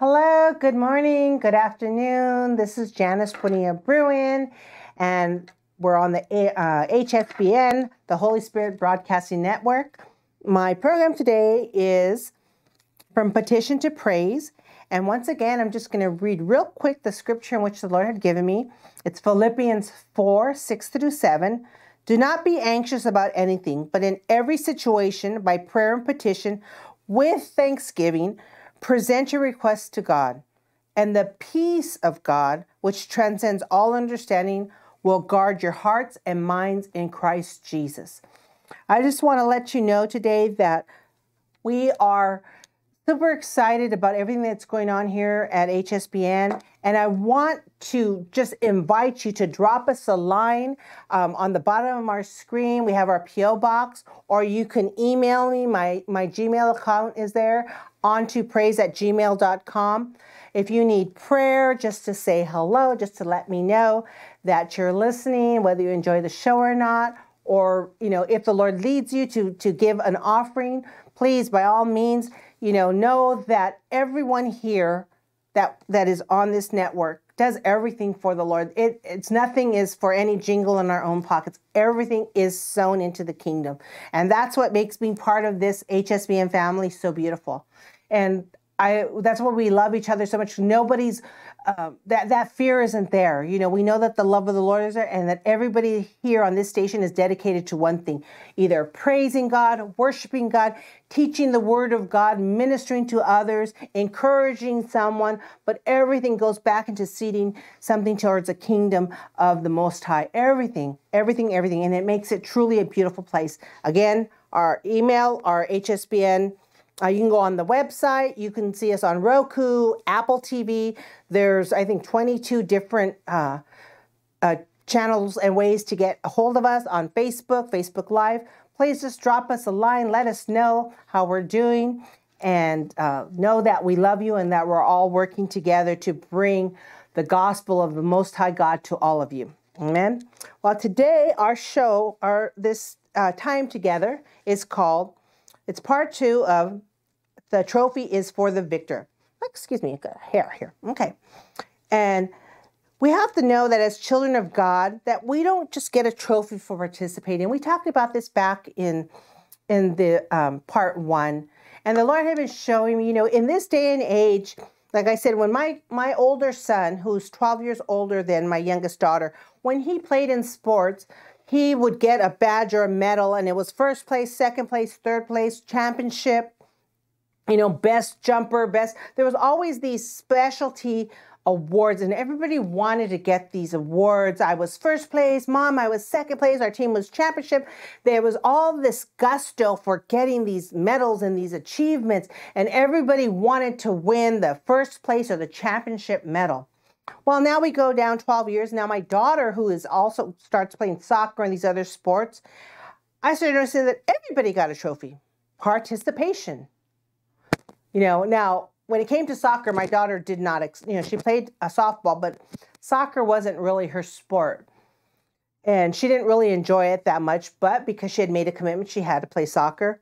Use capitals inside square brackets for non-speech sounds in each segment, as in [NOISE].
Hello, good morning, good afternoon. This is Janice Bonilla Bruin, and we're on the uh, HSBN, the Holy Spirit Broadcasting Network. My program today is From Petition to Praise. And once again, I'm just going to read real quick the scripture in which the Lord had given me. It's Philippians 4 6 through 7. Do not be anxious about anything, but in every situation, by prayer and petition, with thanksgiving, Present your requests to God, and the peace of God, which transcends all understanding, will guard your hearts and minds in Christ Jesus. I just want to let you know today that we are super excited about everything that's going on here at HSBN. And I want to just invite you to drop us a line um, on the bottom of our screen. We have our P.O. box, or you can email me. My, my Gmail account is there onto praise at gmail.com. If you need prayer, just to say hello, just to let me know that you're listening, whether you enjoy the show or not, or you know, if the Lord leads you to, to give an offering, please by all means you know, know that everyone here that that is on this network does everything for the Lord. It, it's nothing is for any jingle in our own pockets. Everything is sown into the kingdom, and that's what makes being part of this HSBN family so beautiful. And I that's why we love each other so much. Nobody's uh, that that fear isn't there. You know, we know that the love of the Lord is there, and that everybody here on this station is dedicated to one thing: either praising God, worshiping God, teaching the Word of God, ministering to others, encouraging someone. But everything goes back into seeding something towards the kingdom of the Most High. Everything, everything, everything, and it makes it truly a beautiful place. Again, our email, our HSBN uh, you can go on the website. You can see us on Roku, Apple TV. There's, I think, 22 different uh, uh, channels and ways to get a hold of us on Facebook, Facebook Live. Please just drop us a line. Let us know how we're doing and uh, know that we love you and that we're all working together to bring the gospel of the Most High God to all of you. Amen. Well, today our show, our this uh, time together, is called. It's part two of the trophy is for the victor. Excuse me, hair here. Okay. And we have to know that as children of God, that we don't just get a trophy for participating. We talked about this back in in the um, part one, and the Lord had been showing me, you know, in this day and age, like I said, when my my older son, who's 12 years older than my youngest daughter, when he played in sports, he would get a badge or a medal, and it was first place, second place, third place, championship you know, best jumper, best. There was always these specialty awards and everybody wanted to get these awards. I was first place, mom, I was second place, our team was championship. There was all this gusto for getting these medals and these achievements and everybody wanted to win the first place or the championship medal. Well, now we go down 12 years. Now my daughter, who is also starts playing soccer and these other sports, I started noticing that everybody got a trophy. Participation. You know, now when it came to soccer, my daughter did not, you know, she played a softball, but soccer wasn't really her sport. And she didn't really enjoy it that much, but because she had made a commitment, she had to play soccer.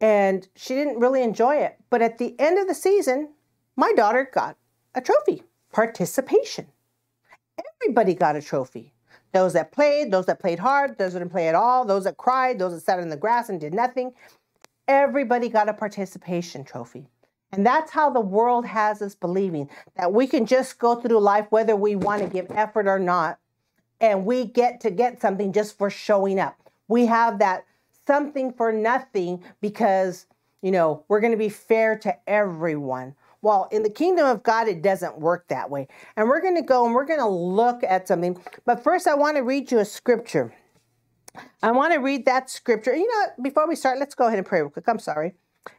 And she didn't really enjoy it. But at the end of the season, my daughter got a trophy participation. Everybody got a trophy. Those that played, those that played hard, those that didn't play at all, those that cried, those that sat in the grass and did nothing everybody got a participation trophy. And that's how the world has us believing that we can just go through life whether we want to give effort or not. And we get to get something just for showing up. We have that something for nothing because, you know, we're going to be fair to everyone. Well, in the kingdom of God, it doesn't work that way. And we're going to go and we're going to look at something. But first, I want to read you a scripture. I want to read that scripture. You know, before we start, let's go ahead and pray real quick. I'm sorry.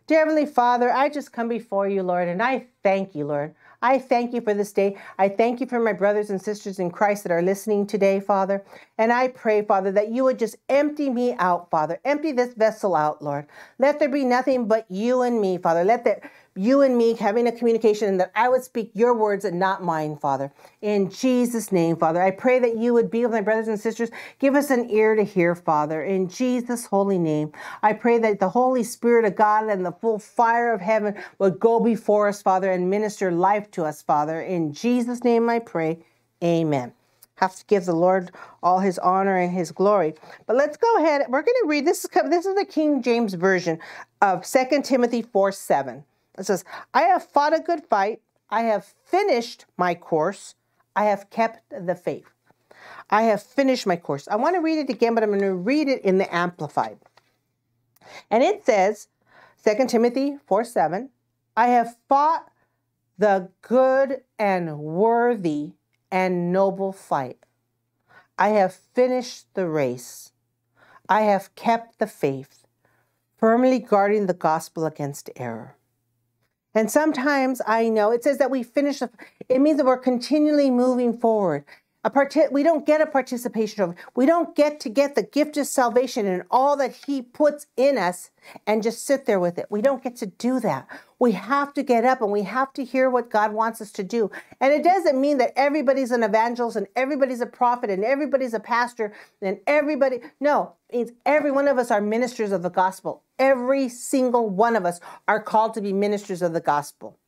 Dear Heavenly Father, I just come before you, Lord, and I thank you, Lord. I thank you for this day. I thank you for my brothers and sisters in Christ that are listening today, Father. And I pray, Father, that you would just empty me out, Father. Empty this vessel out, Lord. Let there be nothing but you and me, Father. Let there you and me having a communication and that I would speak your words and not mine, Father. In Jesus' name, Father, I pray that you would be with my brothers and sisters. Give us an ear to hear, Father. In Jesus' holy name, I pray that the Holy Spirit of God and the full fire of heaven would go before us, Father, and minister life to us, Father. In Jesus' name I pray. Amen have to give the Lord all his honor and his glory. But let's go ahead. We're going to read this is this is the King James version of 2 Timothy 4 7. It says, I have fought a good fight. I have finished my course. I have kept the faith. I have finished my course. I want to read it again, but I'm going to read it in the Amplified. And it says, 2 Timothy 4 7, I have fought the good and worthy and noble fight. I have finished the race. I have kept the faith, firmly guarding the gospel against error. And sometimes I know it says that we finish, it means that we're continually moving forward. A part, we don't get a participation of, we don't get to get the gift of salvation and all that He puts in us and just sit there with it. We don't get to do that. We have to get up and we have to hear what God wants us to do. And it doesn't mean that everybody's an evangelist and everybody's a prophet and everybody's a pastor and everybody. No, it means every one of us are ministers of the gospel. Every single one of us are called to be ministers of the gospel.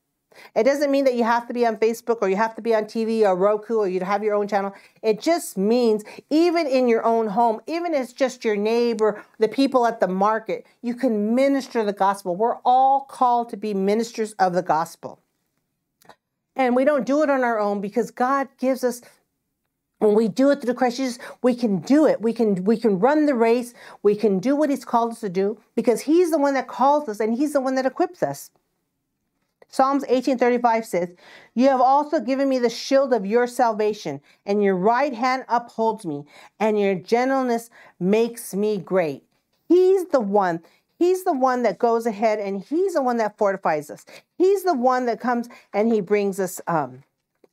It doesn't mean that you have to be on Facebook or you have to be on TV or Roku or you have your own channel. It just means even in your own home, even as just your neighbor, the people at the market, you can minister the gospel. We're all called to be ministers of the gospel. And we don't do it on our own because God gives us when we do it through Christ Jesus, we can do it. We can we can run the race. We can do what He's called us to do because He's the one that calls us and He's the one that equips us. Psalms 18:35 says, "You have also given me the shield of your salvation, and your right hand upholds me, and your gentleness makes me great." He's the one He's the one that goes ahead and he's the one that fortifies us. He's the one that comes and he brings us um,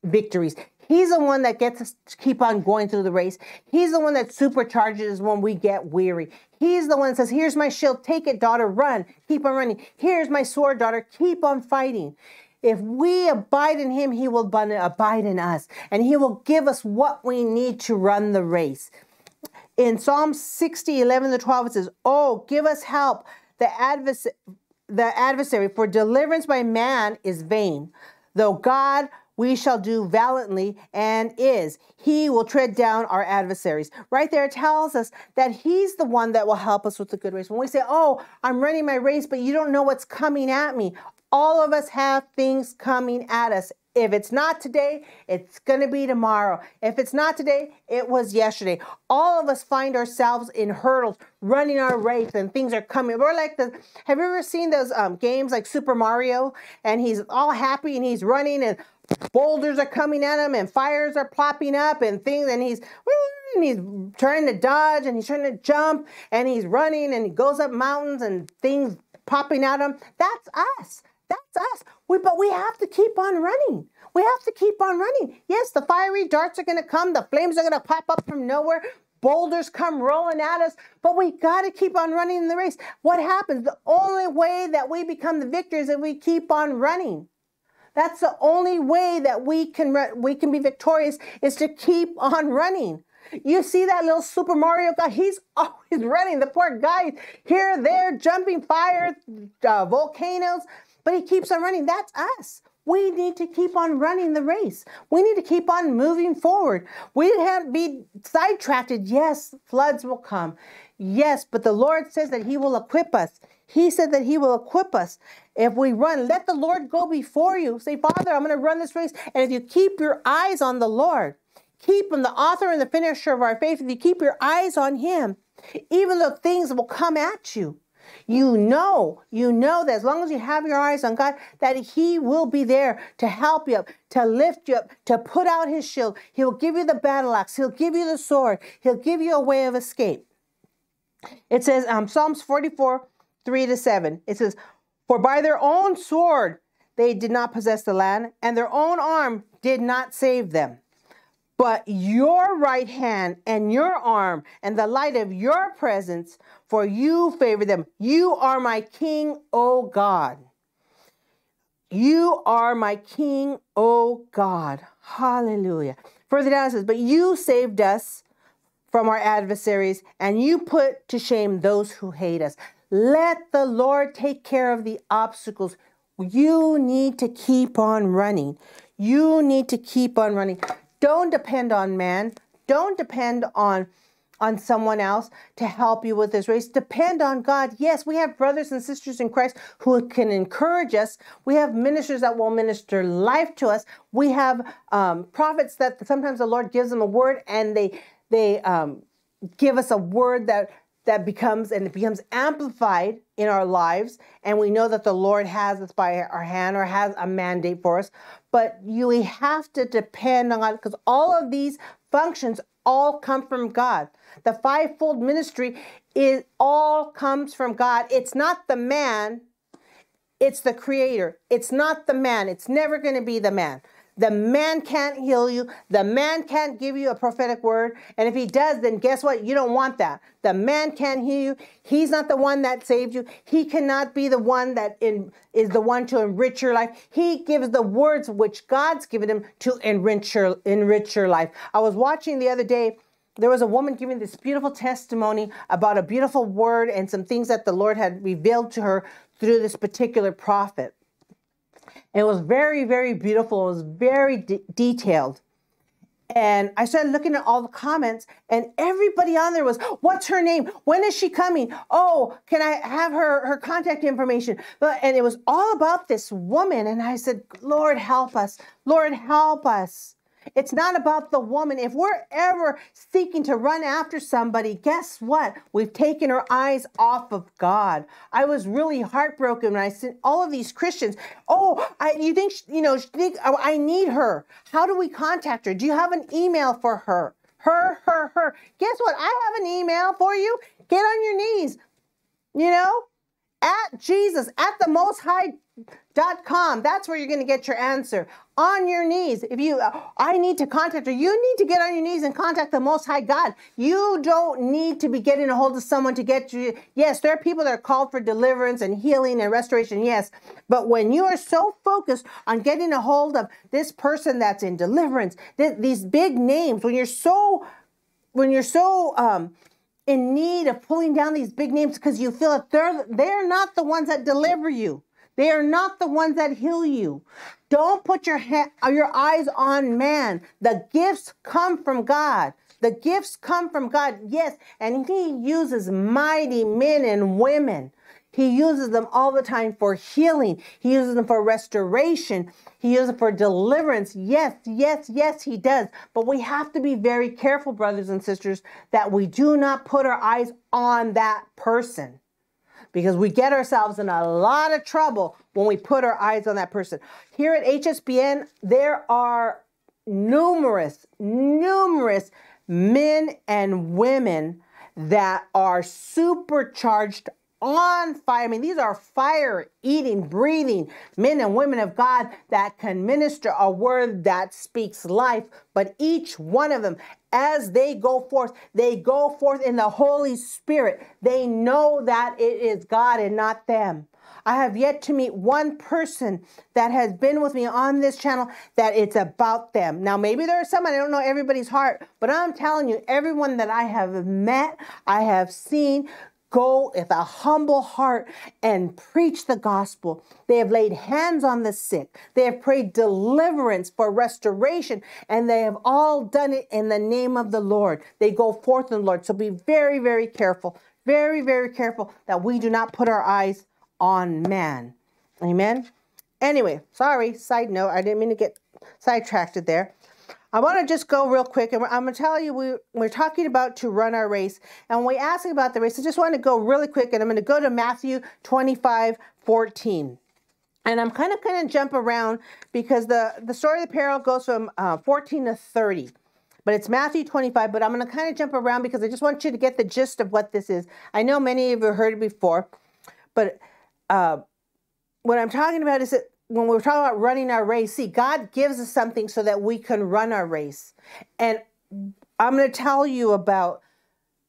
victories. He's the one that gets us to keep on going through the race. He's the one that supercharges when we get weary. He's the one that says, Here's my shield, take it, daughter, run, keep on running. Here's my sword, daughter, keep on fighting. If we abide in him, he will abide in us, and he will give us what we need to run the race. In Psalm 60, 11 to 12, it says, Oh, give us help, the adversary, the adversary, for deliverance by man is vain. Though God we shall do valiantly and is. He will tread down our adversaries. Right there, it tells us that He's the one that will help us with the good race. When we say, Oh, I'm running my race, but you don't know what's coming at me, all of us have things coming at us. If it's not today, it's going to be tomorrow. If it's not today, it was yesterday. All of us find ourselves in hurdles, running our race, and things are coming. We're like the. Have you ever seen those um, games like Super Mario? And he's all happy and he's running, and boulders are coming at him and fires are plopping up and things and he's and he's trying to dodge and he's trying to jump and he's running and he goes up mountains and things popping at him. That's us. That's us. We, but we have to keep on running. We have to keep on running. Yes the fiery darts are going to come. The flames are going to pop up from nowhere. Boulders come rolling at us, but we got to keep on running in the race. What happens? The only way that we become the victors is if we keep on running. That's the only way that we can we can be victorious is to keep on running. You see that little Super Mario guy? He's [LAUGHS] always running. The poor guy here, there, jumping fire, uh, volcanoes, but he keeps on running. That's us. We need to keep on running the race. We need to keep on moving forward. We can't be sidetracked. Yes, floods will come. Yes, but the Lord says that He will equip us. He said that He will equip us if we run. Let the Lord go before you. Say, Father, I'm going to run this race. And if you keep your eyes on the Lord, keep Him, the author and the finisher of our faith, if you keep your eyes on Him, even though things will come at you, you know, you know that as long as you have your eyes on God, that He will be there to help you up, to lift you up, to put out His shield. He'll give you the battle axe. He'll give you the sword. He'll give you a way of escape. It says, um, Psalms 44, 3 to 7. It says, For by their own sword they did not possess the land, and their own arm did not save them. But your right hand and your arm and the light of your presence, for you favor them. You are my king, O God. You are my king, O God. Hallelujah. Further down it says, But you saved us from our adversaries, and you put to shame those who hate us. Let the Lord take care of the obstacles. You need to keep on running. You need to keep on running. Don't depend on man. Don't depend on on someone else to help you with this race. Depend on God. Yes, we have brothers and sisters in Christ who can encourage us. We have ministers that will minister life to us. We have um, prophets that sometimes the Lord gives them a word and they they um, give us a word that that becomes and it becomes amplified in our lives. And we know that the lord has us by our hand or has a mandate for us. But you we have to depend on god because all of these functions all come from god. The fivefold ministry is all comes from god. It's not the man. It's the creator. It's not the man. It's never going to be the man the man can't heal you. The man can't give you a prophetic word. And if he does, then guess what? You don't want that. The man can't heal you. He's not the one that saved you. He cannot be the one that in, is the one to enrich your life. He gives the words which God's given him to enrich your, enrich your life. I was watching the other day there was a woman giving this beautiful testimony about a beautiful word and some things that the Lord had revealed to her through this particular prophet. It was very, very beautiful. It was very de- detailed. And I started looking at all the comments, and everybody on there was, "What's her name? When is she coming? Oh, can I have her her contact information?" But And it was all about this woman. And I said, "Lord, help us! Lord, help us!" It's not about the woman. If we're ever seeking to run after somebody, guess what? We've taken our eyes off of God. I was really heartbroken when I seen all of these Christians. Oh, I, you think, you know, think, oh, I need her. How do we contact her? Do you have an email for her? Her, her, her. Guess what? I have an email for you. Get on your knees. You know, at Jesus, at the Most High That's where you're going to get your answer. On your knees. If you, uh, I need to contact her, you need to get on your knees and contact the Most High God. You don't need to be getting a hold of someone to get you. Yes, there are people that are called for deliverance and healing and restoration. Yes. But when you are so focused on getting a hold of this person that's in deliverance, th- these big names, when you're so, when you're so, um, in need of pulling down these big names because you feel that they're they're not the ones that deliver you. They are not the ones that heal you. Don't put your ha- your eyes on man. The gifts come from God. The gifts come from God. Yes, and he uses mighty men and women. He uses them all the time for healing. He uses them for restoration. He uses them for deliverance. Yes, yes, yes, he does. But we have to be very careful, brothers and sisters, that we do not put our eyes on that person because we get ourselves in a lot of trouble when we put our eyes on that person. Here at HSBN, there are numerous, numerous men and women that are supercharged on fire. I mean, these are fire eating, breathing men and women of God that can minister a word that speaks life. But each one of them, as they go forth, they go forth in the Holy Spirit. They know that it is God and not them. I have yet to meet one person that has been with me on this channel that it's about them. Now, maybe there are some, I don't know everybody's heart, but I'm telling you, everyone that I have met, I have seen, go with a humble heart and preach the gospel. They have laid hands on the sick. They have prayed deliverance for restoration, and they have all done it in the name of the Lord. They go forth in the Lord. So be very, very careful, very, very careful that we do not put our eyes on man. Amen. Anyway, sorry, side note, I didn't mean to get sidetracked there. I want to just go real quick, and I'm going to tell you we, we're talking about to run our race. And when we ask about the race, I just want to go really quick, and I'm going to go to Matthew 25 14. And I'm kind of going to jump around because the, the story of the parable goes from uh, 14 to 30. But it's Matthew 25, but I'm going to kind of jump around because I just want you to get the gist of what this is. I know many of you have heard it before, but uh, what I'm talking about is that when we're talking about running our race, see, God gives us something so that we can run our race. And I'm going to tell you about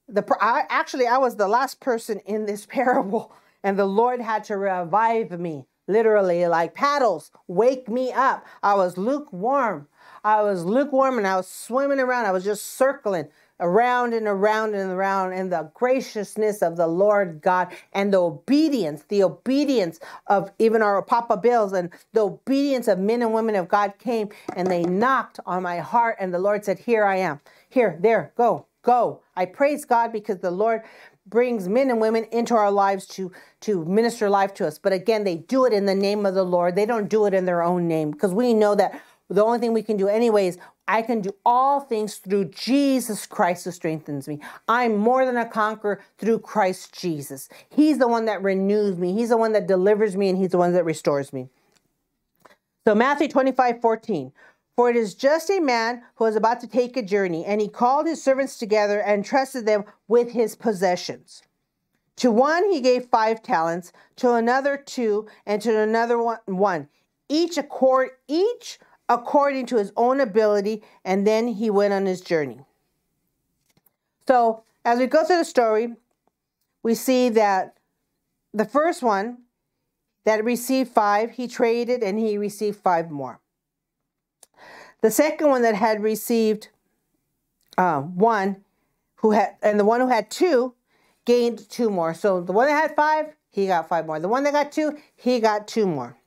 the. I, actually, I was the last person in this [LAUGHS] parable, and the Lord had to revive me, literally, like paddles, wake me up. I was lukewarm. I was lukewarm, and I was swimming around. I was just circling, around and around and around and the graciousness of the Lord God and the obedience, the obedience of even our Papa Bills and the obedience of men and women of God came and they knocked on my heart and the Lord said, here I am. Here, there, go, go. I praise God because the Lord brings men and women into our lives to to minister life to us but again they do it in the name of the lord they don't do it in their own name because we know that the only thing we can do anyways I can do all things through Jesus Christ who strengthens me. I'm more than a conqueror through Christ Jesus. He's the one that renews me. He's the one that delivers me and he's the one that restores me. So Matthew 25, 14. For it is just a man who is about to take a journey, and he called his servants together and trusted them with his possessions. To one he gave five talents, to another two, and to another one, one. Each accord each according to his own ability, and then he went on his journey. So, as we go through the story, we see that the first one that received five, he traded and he received five more. The second one that had received uh, one, who had, and the one who had two, gained two more. So the one that had five, he got five more. The one that got two, he got two more.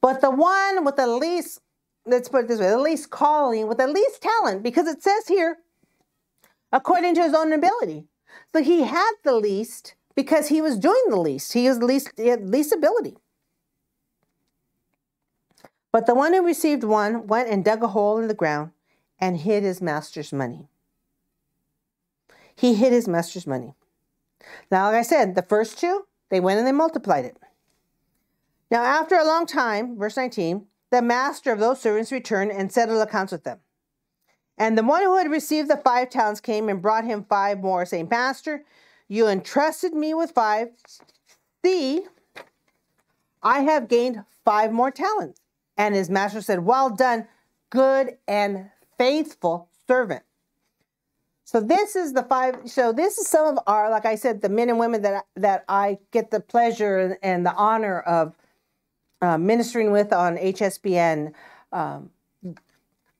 But the one with the least, let's put it this way, the least calling, with the least talent, because it says here, according to his own ability. So he had the least because he was doing the least. He was least, he had least ability. But the one who received one went and dug a hole in the ground and hid his master's money. He hid his master's money. Now, like I said, the first two, they went and they multiplied it. Now, after a long time, verse 19, the master of those servants returned and settled accounts with them. And the one who had received the five talents came and brought him five more, saying, Master, you entrusted me with five. See, I have gained five more talents. And his master said, Well done, good and faithful servant. So this is the five. So this is some of our, like I said, the men and women that that I get the pleasure and the honor of uh, ministering with on HSBN. Um,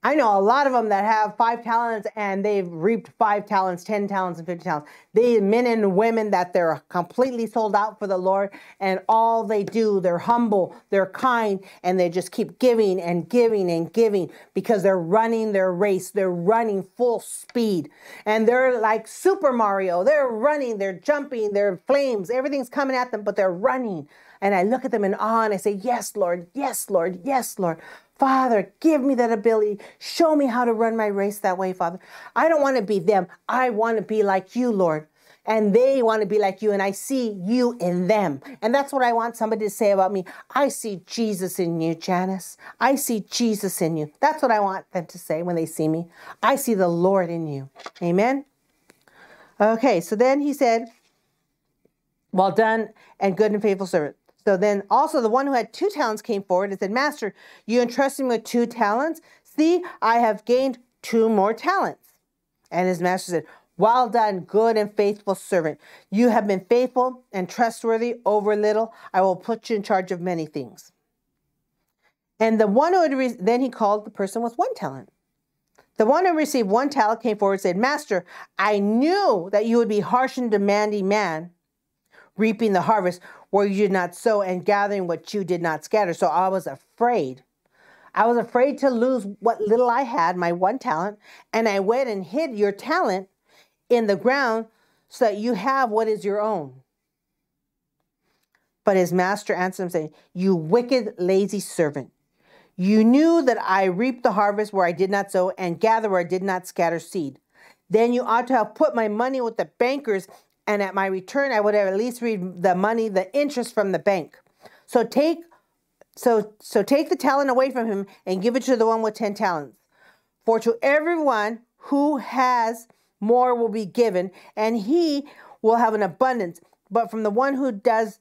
I know a lot of them that have five talents and they've reaped five talents, 10 talents, and 50 talents. They men and women that they're completely sold out for the Lord and all they do, they're humble, they're kind, and they just keep giving and giving and giving because they're running their race. They're running full speed. And they're like Super Mario. They're running, they're jumping, they're flames, everything's coming at them, but they're running. And I look at them in awe and I say, Yes, Lord, yes, Lord, yes, Lord. Father, give me that ability. Show me how to run my race that way, Father. I don't want to be them. I want to be like you, Lord. And they want to be like you, and I see you in them. And that's what I want somebody to say about me. I see Jesus in you, Janice. I see Jesus in you. That's what I want them to say when they see me. I see the Lord in you. Amen. Okay, so then he said, Well done and good and faithful servant. So then also the one who had two talents came forward and said, Master, you entrusted me with two talents. See, I have gained two more talents. And his master said, Well done, good and faithful servant. You have been faithful and trustworthy over little. I will put you in charge of many things. And the one who had re- then he called the person with one talent. The one who received one talent came forward and said, Master, I knew that you would be harsh and demanding man, reaping the harvest where you did not sow and gathering what you did not scatter. So I was afraid. I was afraid to lose what little I had, my one talent, and I went and hid your talent in the ground so that you have what is your own. But his master answered him, saying, You wicked, lazy servant. You knew that I reaped the harvest where I did not sow and gather where I did not scatter seed. Then you ought to have put my money with the bankers and at my return I would at least read the money, the interest from the bank. So take so so take the talent away from him and give it to the one with 10 talents. For to everyone who has more will be given, and he will have an abundance. But from the one who does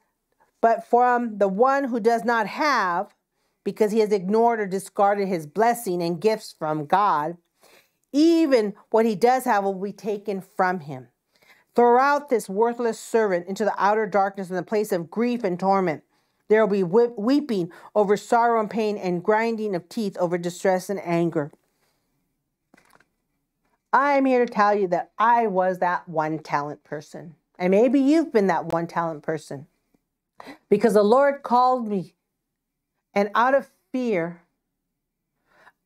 But from the one who does not have, because he has ignored or discarded his blessing and gifts from God, even what he does have will be taken from him. Throw out this worthless servant into the outer darkness in the place of grief and torment. There will be weeping over sorrow and pain and grinding of teeth over distress and anger. I am here to tell you that I was that one talent person. And maybe you've been that one talent person. Because the Lord called me. And out of fear,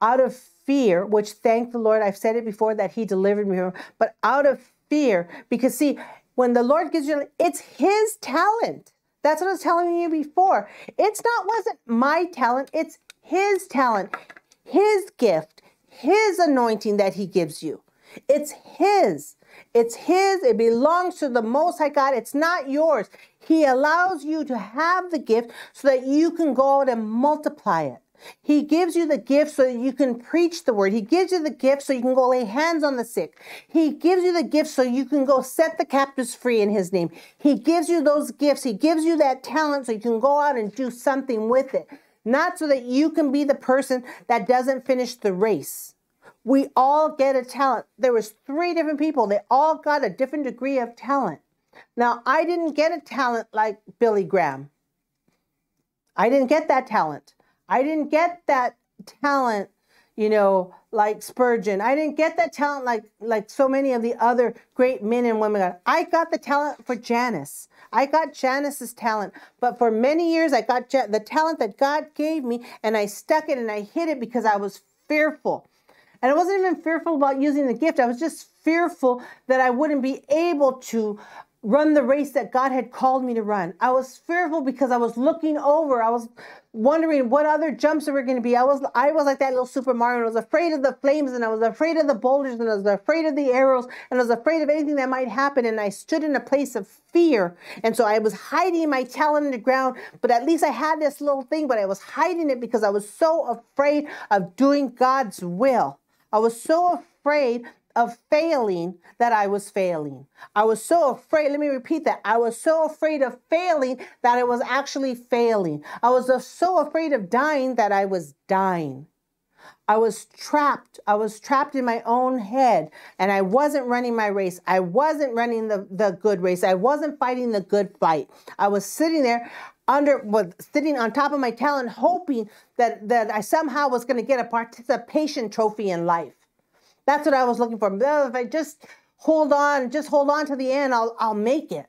out of fear, which thank the Lord, I've said it before that He delivered me from, but out of fear, because see, when the Lord gives you, it's His talent. That's what I was telling you before. It's not wasn't my talent, it's His talent, His gift, His anointing that He gives you. It's His. It's His. It belongs to the Most High God. It's not yours. He allows you to have the gift so that you can go out and multiply it. He gives you the gift so that you can preach the word. He gives you the gift so you can go lay hands on the sick. He gives you the gift so you can go set the captives free in His name. He gives you those gifts. He gives you that talent so you can go out and do something with it. Not so that you can be the person that doesn't finish the race. We all get a talent. There was three different people. They all got a different degree of talent. Now, I didn't get a talent like Billy Graham. I didn't get that talent. I didn't get that talent, you know, like Spurgeon. I didn't get that talent like like so many of the other great men and women got. I got the talent for Janice. I got Janice's talent, but for many years I got the talent that God gave me and I stuck it and I hid it because I was fearful. And I wasn't even fearful about using the gift. I was just fearful that I wouldn't be able to run the race that God had called me to run. I was fearful because I was looking over. I was wondering what other jumps there were going to be. I was I was like that little Super Mario. I was afraid of the flames and I was afraid of the boulders and I was afraid of the arrows and I was afraid of anything that might happen and I stood in a place of fear. And so I was hiding my talent in the ground, but at least I had this little thing, but I was hiding it because I was so afraid of doing God's will. I was so afraid of failing that I was failing. I was so afraid, let me repeat that. I was so afraid of failing that I was actually failing. I was so afraid of dying that I was dying. I was trapped. I was trapped in my own head and I wasn't running my race. I wasn't running the, the good race. I wasn't fighting the good fight. I was sitting there under was sitting on top of my talent hoping that that I somehow was going to get a participation trophy in life. That's what I was looking for. If I just hold on, just hold on to the end, I'll I'll make it.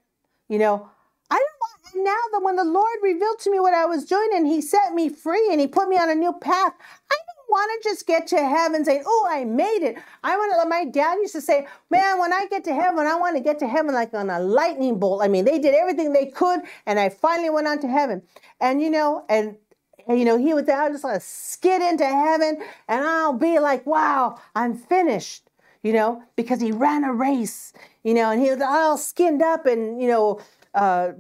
You know, I don't want now that when the Lord revealed to me what I was doing and He set me free and He put me on a new path, I don't want to just get to heaven saying, "Oh, I made it." I want to. My dad used to say, "Man, when I get to heaven, I want to get to heaven like on a lightning bolt." I mean, they did everything they could, and I finally went on to heaven. And you know, and, you know, he would say, I'll just like skid into heaven and I'll be like, wow, I'm finished, you know, because he ran a race, you know, and he was all skinned up and, you know, uh,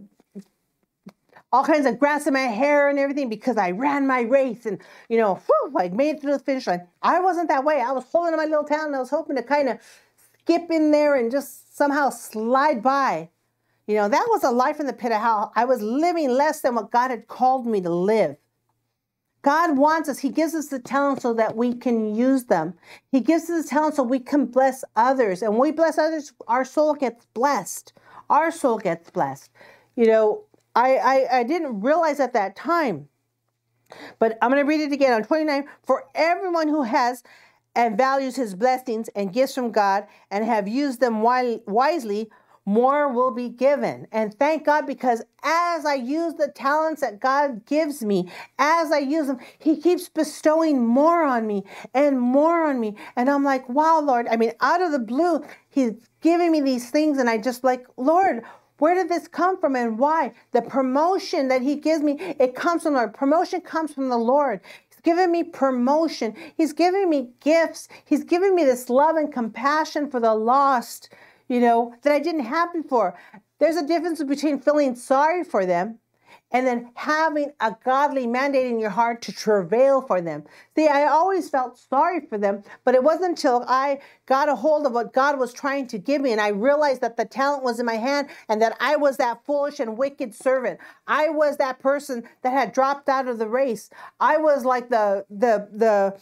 all kinds of grass in my hair and everything because I ran my race and, you know, whew, like made it through the finish line. I wasn't that way. I was holding my little town and I was hoping to kind of skip in there and just somehow slide by. You know, that was a life in the pit of hell. I was living less than what God had called me to live. God wants us, He gives us the talent so that we can use them. He gives us the talent so we can bless others. And when we bless others, our soul gets blessed. Our soul gets blessed. You know, I, I, I didn't realize at that time, but I'm going to read it again on 29. For everyone who has and values his blessings and gifts from God and have used them wisely more will be given. And thank God because as I use the talents that God gives me, as I use them, He keeps bestowing more on me and more on me. And I'm like, wow, Lord. I mean, out of the blue, He's giving me these things. And I just like, Lord, where did this come from and why? The promotion that He gives me, it comes from the Lord. Promotion comes from the Lord He's given me promotion. He's giving me gifts. He's giving me this love and compassion for the lost you know, that I didn't have before. There's a difference between feeling sorry for them and then having a godly mandate in your heart to travail for them. See, I always felt sorry for them, but it wasn't until I got a hold of what God was trying to give me and I realized that the talent was in my hand and that I was that foolish and wicked servant. I was that person that had dropped out of the race. I was like the the the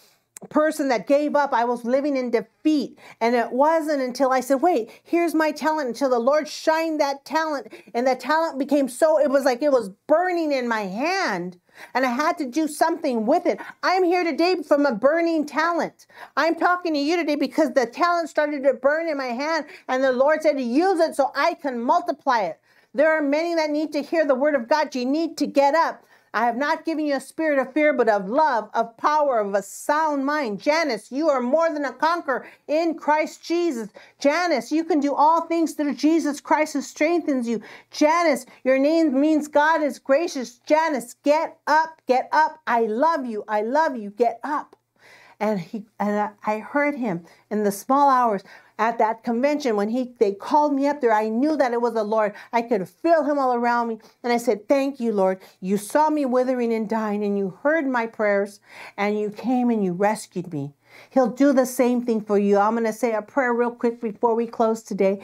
person that gave up. I was living in defeat. And it wasn't until I said, wait, here's my talent, until the Lord shined that talent. And that talent became so, it was like it was burning in my hand. And I had to do something with it. I'm here today from a burning talent. I'm talking to you today because the talent started to burn in my hand. And the Lord said use it so I can multiply it. There are many that need to hear the word of God. You need to get up. I have not given you a spirit of fear, but of love, of power, of a sound mind. Janice, you are more than a conqueror in Christ Jesus. Janice, you can do all things through Jesus Christ who strengthens you. Janice, your name means God is gracious. Janice, get up, get up. I love you. I love you. Get up. And he and I heard him in the small hours at that convention when he they called me up there i knew that it was the lord i could feel him all around me and i said thank you lord you saw me withering and dying and you heard my prayers and you came and you rescued me He'll do the same thing for you. I'm going to say a prayer real quick before we close today.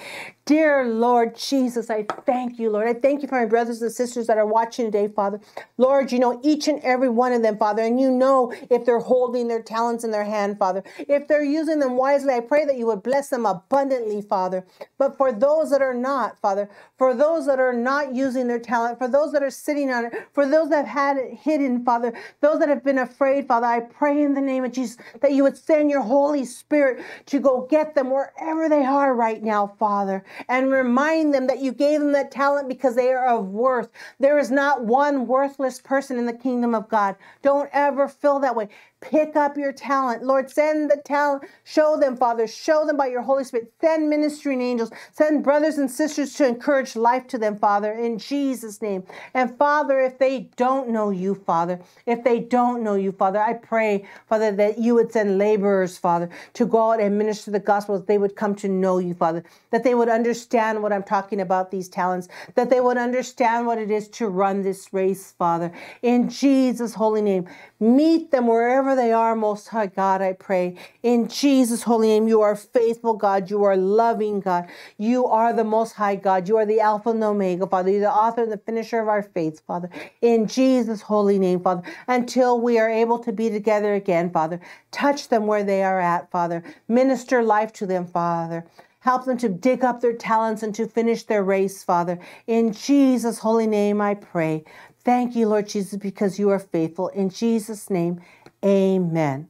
Dear Lord Jesus, I thank you, Lord. I thank you for my brothers and sisters that are watching today, Father. Lord, you know each and every one of them, Father, and you know if they're holding their talents in their hand, Father. If they're using them wisely, I pray that you would bless them abundantly, Father. But for those that are not, Father, for those that are not using their talent, for those that are sitting on it, for those that have had it hidden, Father, those that have been afraid, Father, I pray in the name of Jesus that you would send your Holy Spirit to go get them wherever they are right now, Father, and remind them that you gave them that talent because they are of worth. There is not one worthless person in the kingdom of God. Don't ever feel that way. Pick up your talent. Lord, send the talent. Show them, Father. Show them by your Holy Spirit. Send ministering angels. Send brothers and sisters to encourage life to them, Father, in Jesus' name. And Father, if they don't know you, Father, if they don't know you, Father, I pray, Father, that you would send laborers, Father, to go out and minister the gospel, that they would come to know you, Father, that they would understand what I'm talking about, these talents, that they would understand what it is to run this race, Father, in Jesus' holy name. Meet them wherever they are, Most High God, I pray. In Jesus' holy name, you are faithful God. You are loving God. You are the Most High God. You are the Alpha and Omega, Father. You're the author and the finisher of our faith, Father. In Jesus' holy name, Father. Until we are able to be together again, Father. Touch them where they are at, Father. Minister life to them, Father. Help them to dig up their talents and to finish their race, Father. In Jesus' holy name, I pray. Thank you, Lord Jesus, because you are faithful. In Jesus' name, amen.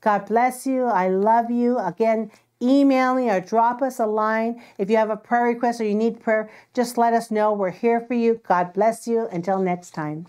God bless you. I love you. Again, email me or drop us a line. If you have a prayer request or you need prayer, just let us know. We're here for you. God bless you. Until next time.